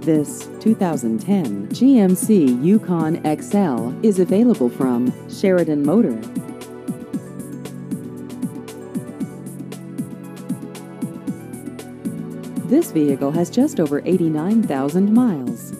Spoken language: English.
This 2010 GMC Yukon XL is available from Sheridan Motor. This vehicle has just over 89,000 miles.